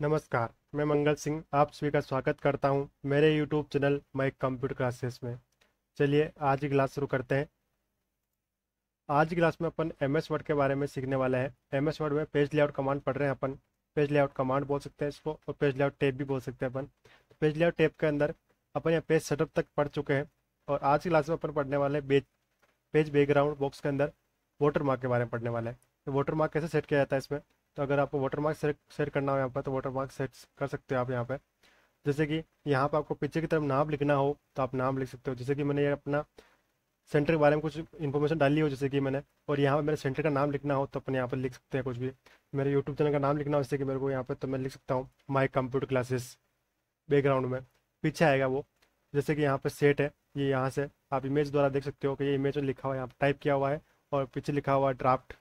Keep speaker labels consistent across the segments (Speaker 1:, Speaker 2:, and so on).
Speaker 1: नमस्कार, मैं मंगल सिंह, आप सभी का स्वागत करता हूँ मेरे YouTube channel my computer classes में। चलिए, आज की क्लास शुरू करते हैं। आज की क्लास में अपन एम एस वर्ड के बारे में सीखने वाले हैं। एम एस वर्ड में पेज लेआउट कमांड पढ़ रहे हैं अपन। पेज लेआउट कमांड बोल सकते हैं इसको और पेज लेआउट टेप भी बोल सकते हैं अपन। पेज लेआउट टेप के अंदर अपन यहाँ पेज सेटअप तक पढ़ चुके हैं और आज की क्लास में अपन पढ़ने वाले हैं पेज बैकग्राउंड बॉक्स के अंदर वाटर मार्क के बारे में पढ़ने वाले हैं। वाटर मार्क कैसे सेट किया जाता है इसमें? तो अगर आपको वाटर मार्क सेट करना हो यहाँ पर तो वाटर मार्क सेट कर सकते हो आप यहाँ पर। जैसे कि यहाँ पर आपको पीछे की तरफ़ नाम लिखना हो तो आप नाम लिख सकते हो। जैसे कि मैंने ये अपना सेंटर के बारे में कुछ इन्फॉर्मेशन डाली हो, जैसे कि मैंने, और यहाँ पर मेरे सेंटर का नाम लिखना हो तो अपने यहाँ पर लिख सकते हैं कुछ भी। मेरे यूट्यूब चैनल का नाम लिखना हो, जैसे कि मेरे को यहाँ पर तो मैं लिख सकता हूँ माई कंप्यूटर क्लासेस बैकग्राउंड में। पीछे आएगा वो। जैसे कि यहाँ पर सेट है, ये यहाँ से आप इमेज द्वारा देख सकते हो कि ये इमेज लिखा हुआ है, यहाँ पर टाइप किया हुआ है, और पीछे लिखा हुआ है ड्राफ्ट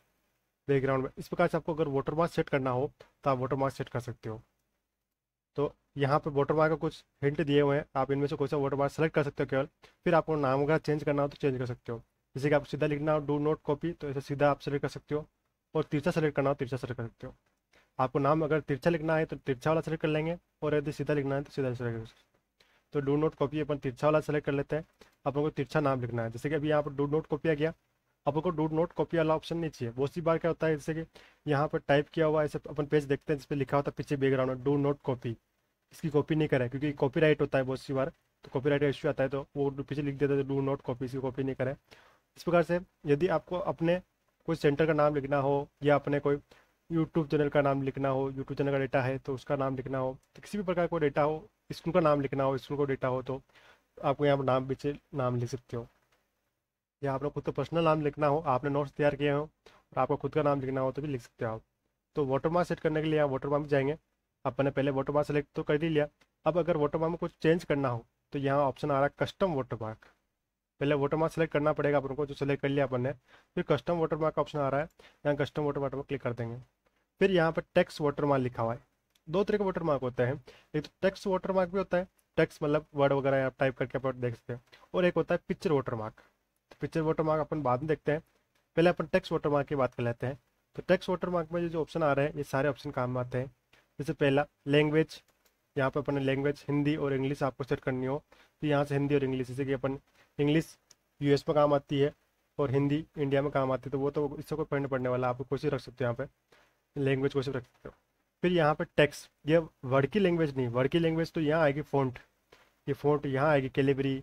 Speaker 1: बैकग्राउंड में। इस प्रकार से आपको अगर वाटर मार्क सेट करना हो तो आप वाटर मार्क सेट कर सकते हो। तो यहाँ पर वाटर मार्क का कुछ हिंट दिए हुए हैं। आप इनमें से कोई सा वाटर मार्क सेलेक्ट कर सकते हो केवल। फिर आपको नाम वगैरह चेंज करना हो तो चेंज कर सकते हो। जैसे कि आप सीधा लिखना हो डू नोट कॉपी तो ऐसे सीधा आप सेलेक्ट कर सकते हो। और तिरछा सेलेक्ट करना हो, तिरछा सेलेक्ट कर सकते हो। आपको नाम अगर तिरछा लिखना है तो तिरछा वाला सेलेक्ट कर लेंगे। और यदि सीधा लिखना है तो सीधा सेलेक्ट कर सकते तो डू नोट कॉपी अपन तिरछा वाला सेलेक्ट कर लेते हैं। अपन को तिरछा नाम लिखना है। जैसे कि अभी यहाँ पर डू नोट कॉपी आ गया। अब को डू नोट कॉपी वाला ऑप्शन नहीं चाहिए। बहुत सी बार क्या होता है, जैसे कि यहाँ पर टाइप किया हुआ ऐसे अपन पेज देखते हैं जिसपे लिखा होता है पीछे बैकग्राउंड में डू नोट कॉपी। इसकी कॉपी नहीं करें, क्योंकि कॉपी राइट होता है बहुत सी बार। तो कॉपी राइट इश्यू आता है तो वो पीछे लिख देता है डू नोट कॉपी, इसकी कॉपी नहीं करें। इस प्रकार से यदि आपको अपने कोई सेंटर का नाम लिखना हो, या अपने कोई यूट्यूब चैनल का नाम लिखना हो यूट्यूब चैनल का डेटा है तो उसका नाम लिखना हो तो किसी भी प्रकार का डेटा हो स्कूल का नाम लिखना हो स्कूल का डेटा हो तो आपको यहाँ पर नाम पीछे नाम लिख सकते हो। या आप लोग खुद का पर्सनल नाम लिखना हो आपने नोट्स तैयार किए हो और आपको खुद का नाम लिखना हो तो भी लिख सकते हो आप तो वाटर मार्क सेट करने के लिए आप वाटर मार्क जाएँगे आपने पहले वाटर मार्क सेलेक्ट तो कर ही लिया अब अगर वाटर मार्क में कुछ चेंज करना हो तो यहाँ ऑप्शन आ रहा है कस्टम वाटर मार्क पहले वाटर मार्क सेलेक्ट करना पड़ेगा आप अपन को जो सेलेक्ट कर लिया अपन ने फिर कस्टम वाटर मार्क का ऑप्शन आ रहा है यहाँ कस्टम वाटर मार्क पर क्लिक कर देंगे फिर यहाँ पर टेक्स वाटर मार्क लिखा हुआ है दो तरह के वाटर मार्क होते हैं एक तो टेक्स्ट वाटर मार्क भी होता है टेक्स्ट मतलब वर्ड वगैरह आप टाइप करके आप देख सकते हैं और एक होता है पिक्चर वाटर मार्क तो पिक्चर वाटर मार्क अपन बाद में देखते हैं। पहले अपन टेक्स्ट वाटर मार्क की बात कर लेते हैं। तो टेक्स्ट वाटर मार्क में जो जो ऑप्शन आ रहे हैं, ये सारे ऑप्शन काम आते हैं। जैसे पहला लैंग्वेज यहाँ पर अपन लैंग्वेज हिंदी और इंग्लिश आपको सेट करनी हो। तो यहाँ से हिंदी और इंग्लिश जैसे कि अपन इंग्लिश यूएस में काम आती है और हिंदी इंडिया में काम आती है तो वो तो इससे कोई पढ़ने पड़ने वाला आप कोशिश रख सकते हो यहाँ पर लैंग्वेज सी रख सकते हो। फिर यहाँ पर टेक्स्ट ये वर्ड की लैंग्वेज नहीं वर्ड की लैंग्वेज तो यहाँ आएगी फोन्ट ये फोन्ट यहाँ आएगी Calibri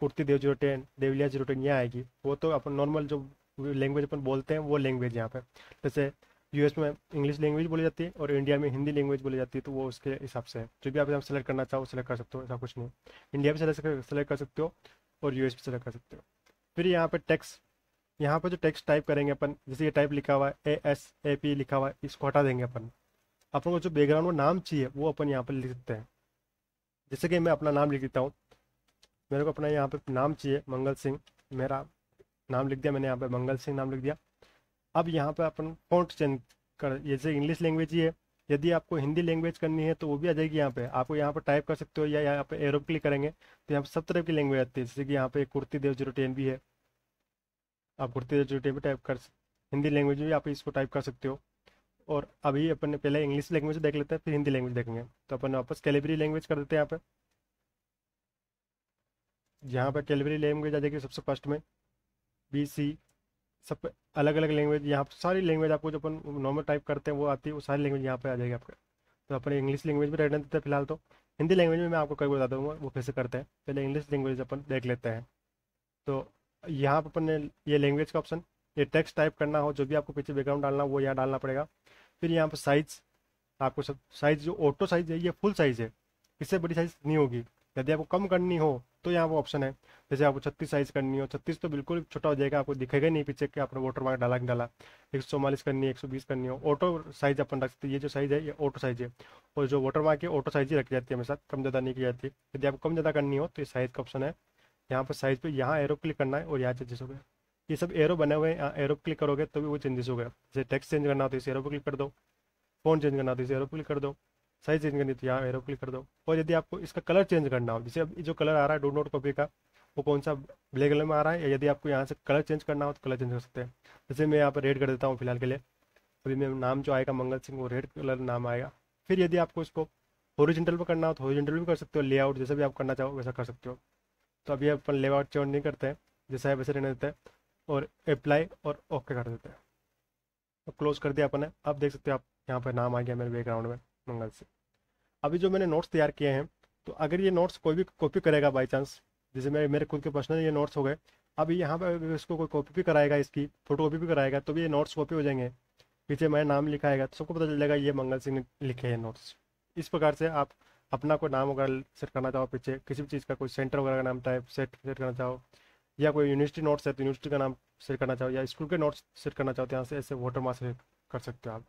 Speaker 1: Kruti Dev zero ten Devlys zero ten यहाँ आएगी। वो तो अपन नॉर्मल जो लैंग्वेज अपन बोलते हैं, वो लैंग्वेज यहाँ पे। जैसे यूएस में इंग्लिश लैंग्वेज बोली जाती है और इंडिया में हिंदी लैंग्वेज बोली जाती है तो वो उसके हिसाब से है। जो भी आप सेलेक्ट करना चाहो सेलेक्ट कर सकते हो, ऐसा कुछ नहीं इंडिया में सेलेक्ट कर सकते हो और यूएस भी सेलेक्ट कर सकते हो। फिर यहाँ पे टेक्स यहाँ पर जो टेक्स्ट टाइप करेंगे अपन, जैसे ये टाइप लिखा हुआ है ए एस ए पी लिखा हुआ है, इसको हटा देंगे अपन। अपन को जो बैकग्राउंड में नाम चाहिए, वो अपन यहाँ पर लिख सकते हैं। जैसे कि मैं अपना नाम लिख देता हूँ मेरे को अपना यहाँ पे नाम चाहिए, मंगल सिंह। मेरा नाम लिख दिया मैंने यहाँ पे, मंगल सिंह नाम लिख दिया। अब यहाँ पे अपन फॉन्ट चेंज कर जैसे इंग्लिश लैंग्वेज ही है, यदि आपको हिंदी लैंग्वेज करनी है तो वो भी आ जाएगी यहाँ पे। आपको यहाँ पर टाइप कर सकते हो या यहाँ पे एरो क्लिक करेंगे तो यहाँ पे सब तरह की लैंग्वेज आती है। जैसे कि यहाँ पे कुर्ती देव ज़ीरो टेन भी है, आप कुर्ती देव ज़ीरो टेन भी टाइप कर हिंदी लैंग्वेज भी आप इसको टाइप कर सकते हो। और अभी अपन पहले इंग्लिश लैंग्वेज देख लेते हैं, फिर हिंदी लैंग्वेज देखेंगे। तो अपन वापस कैलिबरी लैंग्वेज कर देते हैं यहाँ पे। यहाँ पर कैलवरी लैंग्वेज आ जाएगी सबसे फ़र्स्ट में बी सी सब अलग अलग लैंग्वेज यहाँ पर सारी लैंग्वेज आपको जो अपन नॉर्मल टाइप करते हैं, वो आती है, वो सारी लैंग्वेज यहाँ पर आ जाएगी आपका। तो अपन इंग्लिश लैंग्वेज भी रहने देते हैं फ़िलहाल तो। हिंदी लैंग्वेज में मैं आपको कई बता दूँगा, वो कैसे करते हैं। पहले इंग्लिश लैंग्वेज अपन देख लेते हैं। तो यहाँ पर अपन ने ये लैंग्वेज का ऑप्शन ये टेक्स्ट टाइप करना हो, जो भी आपको पीछे बैकग्राउंड डालना हो, वो यहाँ डालना पड़ेगा। फिर यहाँ पर साइज़ आपको सब साइज़ जो ऑटो साइज़ है, ये फुल साइज़ है। इससे बड़ी साइज़ नहीं होगी। यदि आपको कम करनी हो तो यहाँ वो ऑप्शन है। जैसे आपको छत्तीस साइज़ करनी हो, छत्तीस तो बिल्कुल छोटा हो जाएगा, आपको दिखेगा नहीं पीछे कि आपने वाटर मार्क डाला कि डाला। एक सौ चौवालीस करनी है, एक सौ बीस करनी हो ऑटो साइज़ अपन रख सकते ये जो साइज़ है, ये ऑटो साइज़ है। और जो वोटर मार्क है ऑटो साइज़ ही रखी जाती है हमेशा, कम ज़्यादा नहीं की जाती। यदि आपको कम ज़्यादा करनी हो तो ये साइज़ का ऑप्शन है। यहाँ पर साइज़ पर यहाँ एरो क्लिक करना है और यहाँ चेंजेस हो गया ये सब एरो बने हुए हैं एरो क्लिक करोगे तो भी वो चेंजेस हो गया जैसे टेक्स्ट चेंज करना हो तो इस एरो पर क्लिक कर दो फ़ोन चेंज करना हो तो इस एरो पर क्लिक कर दो। साइज़ चेंज करनी तो यहाँ एरो क्लिक कर दो। और यदि आपको इसका कलर चेंज करना हो, जैसे अब जो कलर आ रहा है डो नोट कॉपी का, वो कौन सा ब्लैक कलर में आ रहा है? या यदि आपको यहाँ से कलर चेंज करना हो तो कलर चेंज कर सकते हैं। जैसे मैं यहाँ पर रेड कर देता हूँ फ़िलहाल के लिए। अभी मेरा नाम जो आएगा, मंगल सिंह, वो रेड कलर नाम आएगा। फिर यदि आपको इसको ओरिजिनल पर करना हो तो ओरिजिनल भी कर सकते हो। लेआउट जैसे भी आप करना चाहो, वैसा कर सकते हो। तो अभी अपन लेआउट चेंज नहीं करते हैं। जैसा है वैसे रहने देते हैं। और अप्लाई और ओके कर देते हैं। तो क्लोज कर दिया अपन ने। अब देख सकते हो, आप यहाँ पर नाम आ गया मेरे बैकग्राउंड में। मंगल से। अभी जो मैंने नोट्स तैयार किए हैं तो अगर ये नोट्स कोई भी कॉपी करेगा बाई चांस जैसे मेरे मेरे खुद के पर्सनल ये नोट्स हो गए अभी यहाँ पर इसको कोई कॉपी भी कराएगा, इसकी फ़ोटो कॉपी भी कराएगा तो भी ये नोट्स कॉपी हो जाएँगे। पीछे मैं नाम लिखा आएगा तो सबको पता चल जाएगा ये मंगल सिंह ने लिखे हैं नोट्स इस प्रकार से आप अपना कोई नाम वगैरह सेट करना चाहो, पीछे किसी भी चीज़ का, कोई सेंटर वगैरह का नाम टाइप सेट सेट करना चाहो, या कोई यूनिवर्सिटी नोट्स है तो यूनिवर्सिटी का नाम सेट करना चाहो, या स्कूल के नोट्स सेट करना चाहो तो यहाँ से ऐसे वोटर मार्क कर सकते हो आप।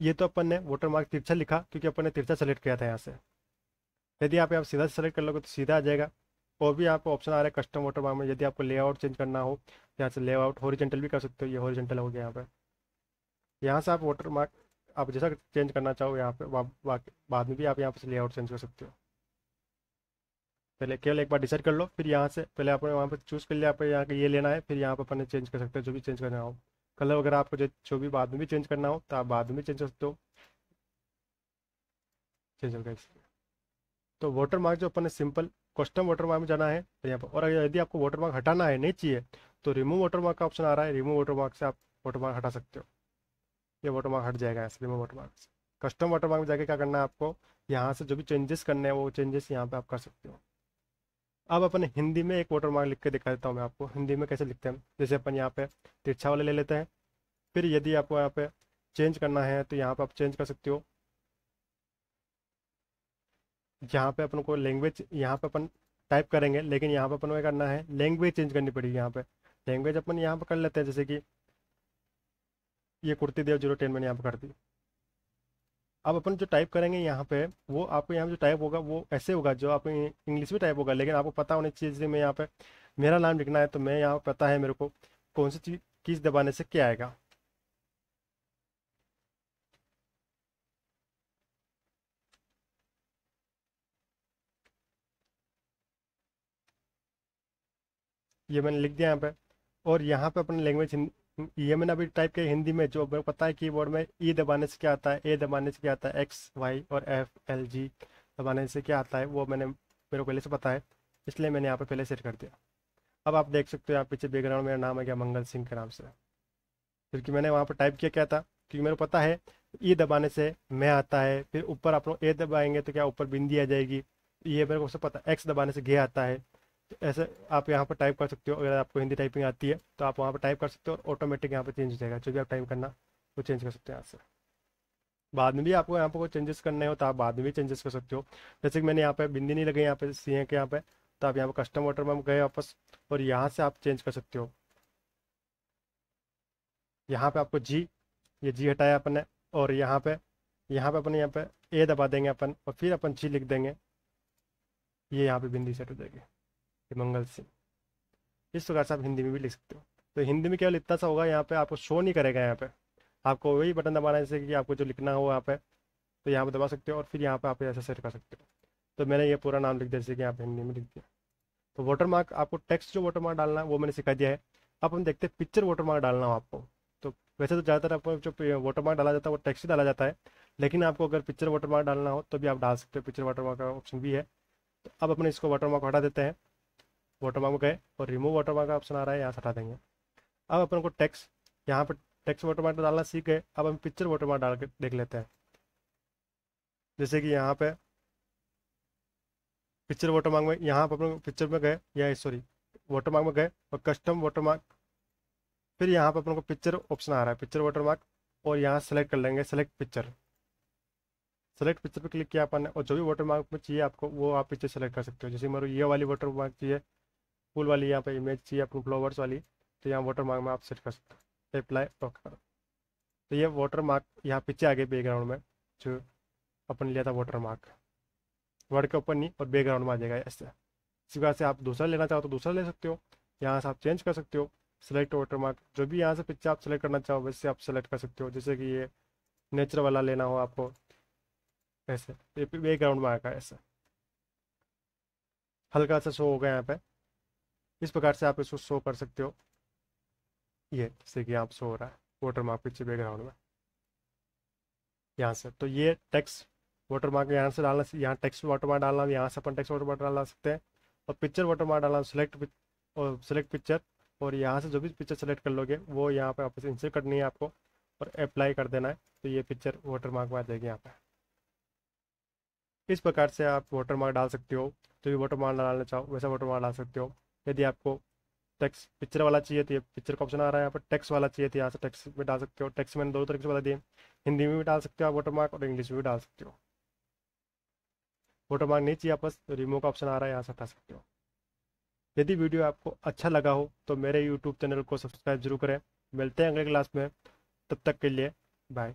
Speaker 1: ये तो अपन ने वोटर मार्क तिरछा लिखा, क्योंकि अपन ने तिरछा सेलेक्ट किया था यहाँ से। यदि आप यहाँ सीधा सेलेक्ट कर लोगे तो सीधा आ जाएगा। और भी आपको ऑप्शन आ रहा है कस्टम वोटर मार्क में, यदि आपको लेआउट चेंज करना हो, यहाँ से लेआउट हॉरिजेंटल भी कर सकते हो, ये हॉरिजेंटल हो गया यहाँ पे। यहाँ से आप वोटर मार्क आप जैसा चेंज करना चाहो यहाँ पे बाद में भी आप यहाँ पे लेआउट चेंज कर सकते हो। पहले केवल एक बार डिसाइड कर लो, फिर यहाँ से, पहले आपने वहाँ पर चूज़ कर लिया आप यहाँ का ये लेना है, फिर यहाँ पर अपने चेंज कर सकते हो, जो भी चेंज करना हो। कलर वगैरह आपको जो जो भी बाद में भी चेंज करना हो तो आप बाद में भी चेंज कर सकते हो। चेंज कर तो वाटर मार्क जो अपन ने सिंपल कस्टम वाटर मार्क में जाना है तो यहाँ पर, और यदि आपको वाटर मार्क हटाना है, नहीं चाहिए तो रिमूव वाटर मार्क का ऑप्शन आ रहा है। रिमूव वाटर मार्क से आप वाटर मार्क हटा सकते हो। ये वाटर मार्क हट जाएगा ऐसे रिमूव वाटर मार्क से। कस्टम वाटर मार्क में जाके क्या करना है आपको, यहाँ से जो भी चेंजेस करने हैं, वो चेंजेस यहाँ पे आप कर सकते हो। अब अपन हिंदी में एक वाटर मार्क लिख के दिखा देता हूँ मैं आपको, हिंदी में कैसे लिखते हैं जैसे अपन यहाँ पे तिरछा वाले ले लेते हैं, फिर यदि आपको यहाँ पे चेंज करना है तो यहाँ पे आप चेंज कर सकते हो। यहाँ पे अपन को लैंग्वेज यहाँ पे अपन टाइप करेंगे, लेकिन यहाँ पे अपन को करना है लैंग्वेज चेंज करनी पड़ेगी यहाँ पे। लैंग्वेज अपन यहाँ पे कर लेते हैं, जैसे कि ये कुर्ती देव ज़ीरो टेन मैंने यहाँ पे कर दी। अब अपन जो टाइप करेंगे यहाँ पे, वो आपको यहाँ जो टाइप होगा, वो ऐसे होगा जो आप इंग्लिश में टाइप होगा, लेकिन आपको पता होनी चाहिए जैसे मैं यहाँ पे, मेरा नाम लिखना है तो मैं यहाँ पता है मेरे को कौन सी चीज़, कीज दबाने से क्या आएगा। ये मैंने लिख दिया यहाँ पे, और यहाँ पे अपने लैंग्वेज ये मैंने अभी टाइप किया हिंदी में, जो पता है कीबोर्ड में ई e दबाने से क्या आता है ए दबाने से क्या आता है एक्स वाई और एफ़ एल जी दबाने से क्या आता है, वो मैंने मेरे को पहले से पता है, इसलिए मैंने यहाँ पे पहले सेट कर दिया। अब आप देख सकते हो यहाँ पीछे बैकग्राउंड मेरा नाम है क्या, मंगल सिंह के नाम से। क्योंकि मैंने वहाँ पर टाइप किया क्या था, क्योंकि मेरे को पता है ई e दबाने से मैं आता है, फिर ऊपर आप लोग ए दबाएँगे तो क्या ऊपर बिंदी आ जाएगी। ये मेरे को सब पता एक्स दबाने से घे आता है ऐसे आप यहाँ पर टाइप कर सकते हो, अगर आपको हिंदी टाइपिंग आती है तो आप वहाँ पर टाइप कर सकते हो और ऑटोमेटिक यहाँ पर चेंज हो जाएगा। जो भी आप टाइप करना, वो चेंज कर सकते हैं यहाँ से। बाद में भी आपको यहाँ पर कोई चेंजेस करने हो तो आप बाद में भी चेंजेस कर सकते हो। जैसे कि मैंने यहाँ पर बिंदी नहीं लगे यहाँ पर सी के यहाँ पर तो आप यहाँ पर कस्टम वाटर में गए वापस, और यहाँ से आप चेंज कर सकते हो। यहाँ पे आपको जी ये जी हटाया अपन ने, और यहाँ पे यहाँ पे अपन यहाँ पे ए दबा देंगे अपन, और फिर अपन जी लिख देंगे। ये यहाँ पे बिंदी सेट हो जाएगी। मंगल सिंह इस प्रकार से आप हिंदी में भी लिख सकते हो। तो हिंदी में केवल इतना सा होगा, यहाँ पे आपको शो नहीं करेगा यहाँ पे। आपको वही बटन दबाना है, जैसे कि आपको जो लिखना हो यहाँ पे तो यहाँ पे दबा सकते हो और फिर यहाँ पे आप ऐसा सेट कर सकते हो। तो मैंने ये पूरा नाम लिख दिया, जैसे कि यहाँ पे हिंदी में लिख दिया। तो वाटर मार्क आपको टेक्स्ट जो वाटर मार्क डालना है, वो मैंने सिखा दिया है। अब हम देखते हैं पिक्चर वाटर मार्क डालना हो आपको। तो वैसे तो ज़्यादातर आपको जो वाटर मार्क डाला जाता है, वो टेक्स्ट ही डाला जाता है। लेकिन आपको अगर पिक्चर वाटर मार्क डालना हो तो भी आप डाल सकते हो। पिक्चर वाटर मार्क का ऑप्शन भी है। तो अब अपने इसको वाटर मार्क हटा देते हैं। वाटरमार्क में गए और रिमूव वाटरमार्क का ऑप्शन आ रहा है, यहाँ से हटा देंगे। अब अपन को टेक्स यहाँ पर टेक्स वाटरमार्क डालना सीख गए। अब हम पिक्चर वाटरमार्क डाल के देख लेते हैं। जैसे कि यहाँ पे पिक्चर वाटरमार्क में, यहाँ पर अपन पिक्चर में गए, या सॉरी वाटरमार्क में गए और कस्टम वाटरमार्क फिर यहाँ पर अपन को पिक्चर ऑप्शन आ रहा है पिक्चर वाटरमार्क और यहाँ सेलेक्ट कर लेंगे सेलेक्ट पिक्चर सेलेक्ट पिक्चर पर क्लिक किया अपन ने, और जो भी वाटर मार्क में चाहिए आपको, वो आप पिक्चर सेलेक्ट कर सकते हो। जैसे मेरे ये वाली वाटर मार्क चाहिए फुल वाली यहाँ पे इमेज चाहिए अपनी फ्लावर्स वाली तो यहाँ वाटर मार्क में आप सेट कर सकते हो। अप्लाई ओके तो ये वाटर मार्क यहाँ पीछे आ गए बैकग्राउंड में, जो अपन लिया था वाटर मार्क वर्ड के ऊपर नहीं और बैकग्राउंड में आ जाएगा ऐसे। इसी बात से आप दूसरा लेना चाहो तो दूसरा ले सकते हो। यहाँ से आप चेंज कर सकते हो। सेलेक्ट वाटर मार्क जो भी यहाँ से पिक्चर आप सेलेक्ट करना चाहो, वैसे आप सेलेक्ट कर सकते हो। जैसे कि ये नेचर वाला लेना हो आपको, ऐसे। बैकग्राउंड में आएगा ऐसे। हल्का सा शो होगा यहाँ पे। इस प्रकार से आप इसको शो कर सकते हो। ये, जैसे कि आप शो हो रहा है वाटर मार्क पीछे बैकग्राउंड में। यहाँ से तो ये टेक्स्ट वाटर मार्क यहाँ से डालना, यहाँ टेक्स्ट वाटर मार्क डालना, यहाँ से अपन टेक्स्ट वाटर मार्क डाल सकते हैं। और पिक्चर वाटर मार्क डालना सिलेक्ट और सिलेक्ट पिक्चर और यहाँ से जो भी पिक्चर सेलेक्ट कर लोगे, वो यहाँ पे वापस इंसर्ट करनी है आपको, और अप्लाई कर देना है तो ये पिक्चर वाटर मार्क में आ जाएगी यहाँ पे। इस प्रकार से आप वाटर मार्क डाल सकते हो, जो भी वाटर मार्क डालना चाहो, वैसा वाटर मार्क डाल सकते हो। यदि आपको टेक्स्ट पिक्चर वाला चाहिए तो ये पिक्चर का ऑप्शन आ रहा है यहाँ पर। टेक्स्ट वाला चाहिए तो यहाँ से टेक्स्ट में डाल सकते हो। टेक्स्ट मैंने दो तरीके से बता दिए। हिंदी में भी डाल सकते हो आप वाटर मार्क और इंग्लिश में भी डाल सकते हो। वाटर मार्क नहीं चाहिए आपस रिमूव का ऑप्शन आ रहा है, यहाँ से हटा सकते हो। यदि वीडियो आपको अच्छा लगा हो तो मेरे यूट्यूब चैनल को सब्सक्राइब ज़रूर करें। मिलते हैं अगले क्लास में। तब तक के लिए बाय